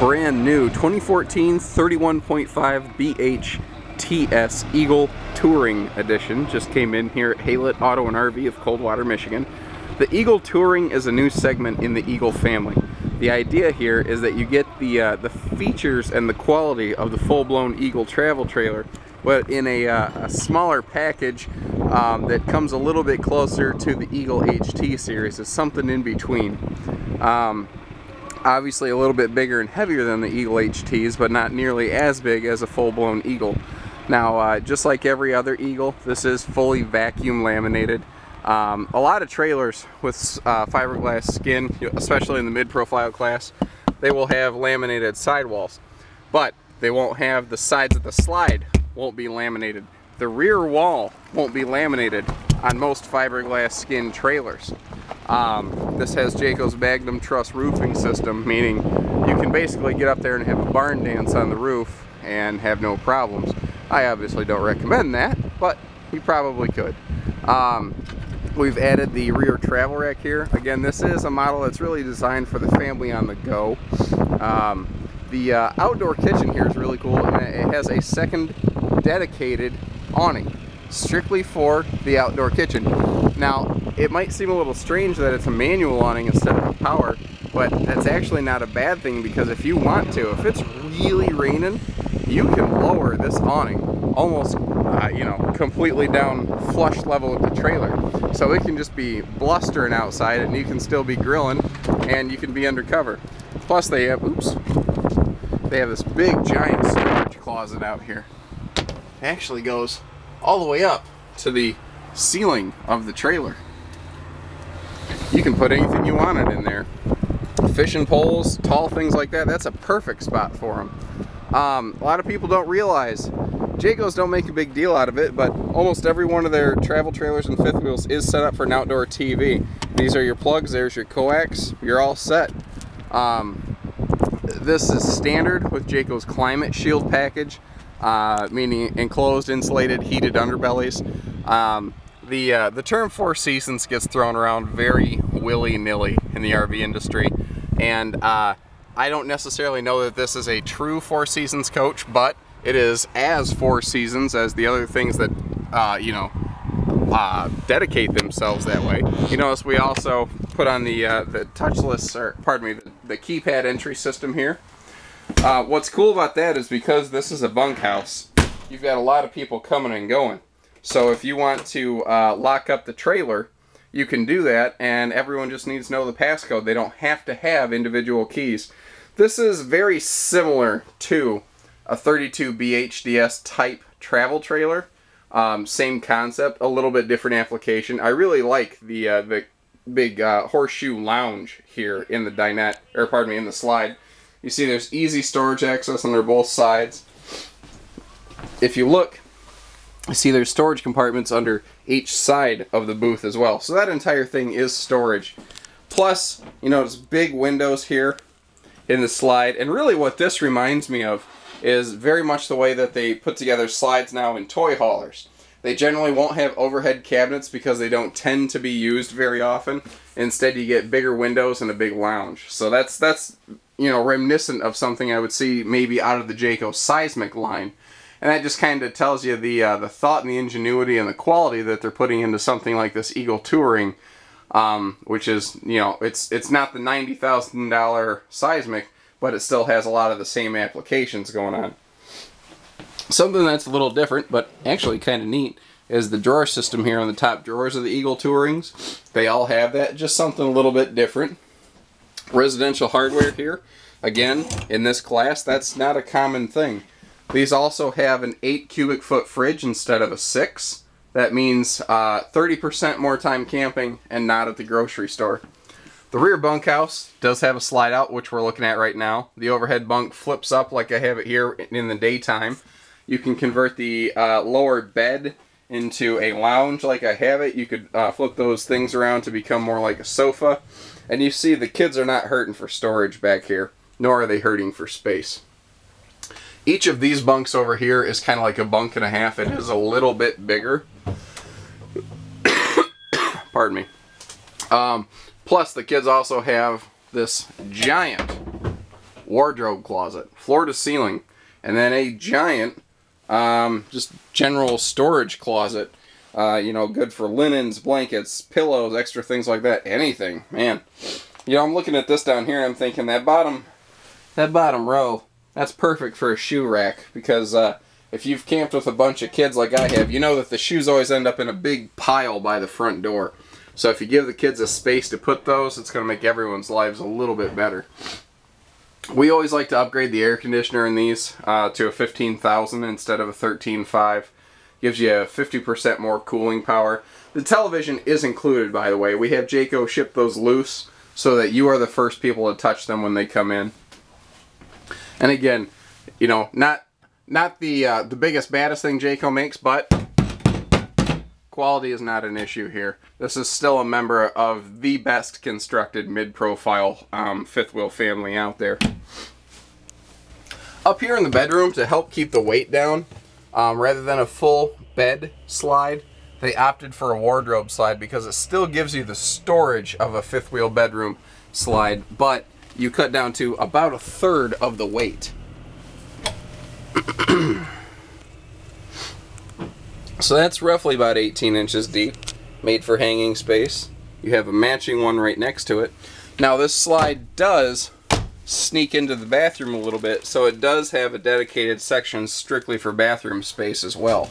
brand new 2014 31.5 BH TS Eagle Touring Edition. Just came in here at Haylett Auto and RV of Coldwater, Michigan. The Eagle Touring is a new segment in the Eagle family. The idea here is that you get the uh, the features and the quality of the full-blown Eagle travel trailer, but in a, uh, a smaller package um, that comes a little bit closer to the Eagle HT series. It's something in between. Um, obviously a little bit bigger and heavier than the Eagle HTs, but not nearly as big as a full-blown Eagle. Now, uh, just like every other Eagle, this is fully vacuum laminated. Um, a lot of trailers with uh, fiberglass skin, especially in the mid-profile class, they will have laminated sidewalls, but they won't have the sides of the slide won't be laminated. The rear wall won't be laminated on most fiberglass skin trailers. Um, this has Jayco's Magnum Truss roofing system, meaning you can basically get up there and have a barn dance on the roof and have no problems. I obviously don't recommend that, but you probably could. Um, we've added the rear travel rack here. Again, this is a model that's really designed for the family on the go. Um, the uh, outdoor kitchen here is really cool and it has a second dedicated awning strictly for the outdoor kitchen. Now, it might seem a little strange that it's a manual awning instead of a power, but that's actually not a bad thing because if you want to, if it's really raining, you can lower this awning almost, uh, you know, completely down flush level with the trailer. So it can just be blustering outside and you can still be grilling and you can be undercover. Plus they have, oops, they have this big giant storage closet out here. It actually goes all the way up to the ceiling of the trailer. You can put anything you wanted in there. Fishing poles, tall things like that, that's a perfect spot for them. Um, a lot of people don't realize, Jayco's don't make a big deal out of it, but almost every one of their travel trailers and fifth wheels is set up for an outdoor TV. These are your plugs, there's your coax, you're all set. Um, this is standard with Jayco's Climate Shield package, uh, meaning enclosed, insulated, heated underbellies. Um, the, uh, the term Four Seasons gets thrown around very willy-nilly in the RV industry, and uh, I don't necessarily know that this is a true Four Seasons coach, but it is as Four Seasons as the other things that, uh, you know, uh, dedicate themselves that way. You notice we also put on the uh, the touchless, or pardon me, the, the keypad entry system here. Uh, what's cool about that is because this is a bunkhouse, you've got a lot of people coming and going. So if you want to uh, lock up the trailer, you can do that, and everyone just needs to know the passcode. They don't have to have individual keys. This is very similar to a 32 BHDS type travel trailer. Um, same concept, a little bit different application. I really like the uh, the big uh, horseshoe lounge here in the dinette, or pardon me, in the slide. You see there's easy storage access under both sides. If you look, you see there's storage compartments under each side of the booth as well. So that entire thing is storage. Plus, you know, notice big windows here in the slide. And really what this reminds me of is very much the way that they put together slides now in toy haulers. They generally won't have overhead cabinets because they don't tend to be used very often. Instead, you get bigger windows and a big lounge. So that's that's you know reminiscent of something I would see maybe out of the Jayco Seismic line, and that just kind of tells you the uh, the thought and the ingenuity and the quality that they're putting into something like this Eagle Touring, um, which is you know it's it's not the ninety thousand dollar Seismic, but it still has a lot of the same applications going on. Something that's a little different, but actually kind of neat, is the drawer system here on the top drawers of the Eagle Tourings. They all have that, just something a little bit different. Residential hardware here. Again, in this class, that's not a common thing. These also have an 8 cubic foot fridge instead of a 6. That means 30% uh, more time camping and not at the grocery store. The rear bunkhouse does have a slide out, which we're looking at right now. The overhead bunk flips up like I have it here in the daytime. You can convert the uh, lower bed into a lounge like I have it. You could uh, flip those things around to become more like a sofa. And you see the kids are not hurting for storage back here, nor are they hurting for space. Each of these bunks over here is kind of like a bunk and a half. It is a little bit bigger. Pardon me. Um, plus, the kids also have this giant wardrobe closet, floor to ceiling, and then a giant, um, just general storage closet. Uh, you know, good for linens, blankets, pillows, extra things like that. Anything, man. You know, I'm looking at this down here. I'm thinking that bottom, that bottom row, that's perfect for a shoe rack because uh, if you've camped with a bunch of kids like I have, you know that the shoes always end up in a big pile by the front door. So if you give the kids a space to put those, it's going to make everyone's lives a little bit better. We always like to upgrade the air conditioner in these uh, to a 15,000 instead of a 13.5. Gives you 50% more cooling power. The television is included, by the way. We have Jayco ship those loose so that you are the first people to touch them when they come in. And again, you know, not not the uh, the biggest baddest thing Jayco makes, but quality is not an issue here. This is still a member of the best constructed mid-profile um, fifth wheel family out there. Up here in the bedroom to help keep the weight down, um, rather than a full bed slide, they opted for a wardrobe slide because it still gives you the storage of a fifth wheel bedroom slide, but you cut down to about a third of the weight. so that's roughly about 18 inches deep, made for hanging space. You have a matching one right next to it. Now this slide does sneak into the bathroom a little bit, so it does have a dedicated section strictly for bathroom space as well.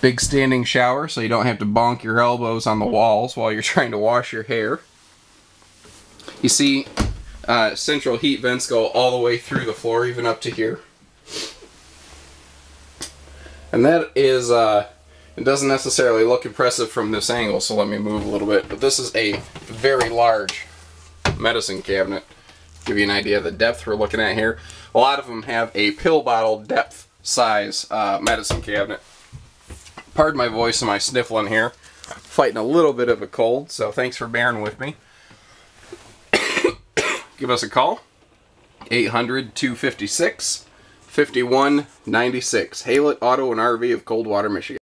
Big standing shower, so you don't have to bonk your elbows on the walls while you're trying to wash your hair. You see uh, central heat vents go all the way through the floor, even up to here. And that is, uh, it doesn't necessarily look impressive from this angle, so let me move a little bit. But this is a very large medicine cabinet. Give you an idea of the depth we're looking at here. A lot of them have a pill bottle depth size uh, medicine cabinet. Pardon my voice and my sniffling here. Fighting a little bit of a cold, so thanks for bearing with me. Give us a call. 800-256-5196. Haylett Auto and RV of Coldwater, Michigan.